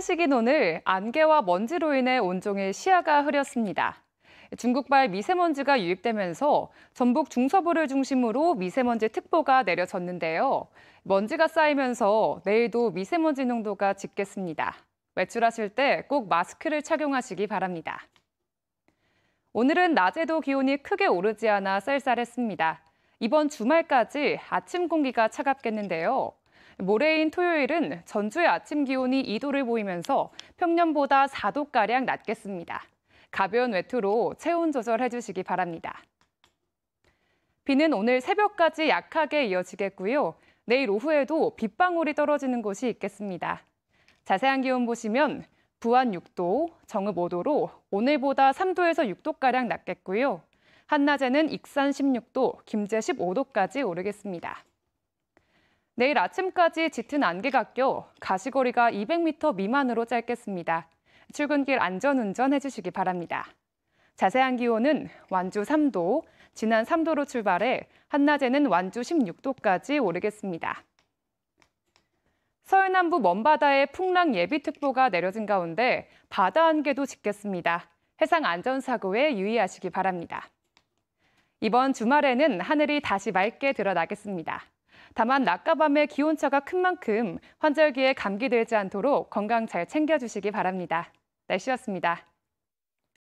개막식인 오늘 안개와 먼지로 인해 온종일 시야가 흐렸습니다. 중국발 미세먼지가 유입되면서 전북 중서부를 중심으로 미세먼지 특보가 내려졌는데요. 먼지가 쌓이면서 내일도 미세먼지 농도가 짙겠습니다. 외출하실 때 꼭 마스크를 착용하시기 바랍니다. 오늘은 낮에도 기온이 크게 오르지 않아 쌀쌀했습니다. 이번 주말까지 아침 공기가 차갑겠는데요. 모레인 토요일은 전주의 아침 기온이 2도를 보이면서 평년보다 4도가량 낮겠습니다. 가벼운 외투로 체온 조절해 주시기 바랍니다. 비는 오늘 새벽까지 약하게 이어지겠고요. 내일 오후에도 빗방울이 떨어지는 곳이 있겠습니다. 자세한 기온 보시면 부안 6도, 정읍 5도로 오늘보다 3도에서 6도가량 낮겠고요. 한낮에는 익산 16도, 김제 15도까지 오르겠습니다. 내일 아침까지 짙은 안개가 껴 가시거리가 200m 미만으로 짧겠습니다. 출근길 안전운전 해주시기 바랍니다. 자세한 기온은 완주 3도, 진안 3도로 출발해 한낮에는 완주 16도까지 오르겠습니다. 서해 남부 먼바다에 풍랑 예비특보가 내려진 가운데 바다 안개도 짙겠습니다. 해상 안전사고에 유의하시기 바랍니다. 이번 주말에는 하늘이 다시 맑게 드러나겠습니다. 다만 낮과 밤의 기온차가 큰 만큼 환절기에 감기 들지 않도록 건강 잘 챙겨주시기 바랍니다. 날씨였습니다.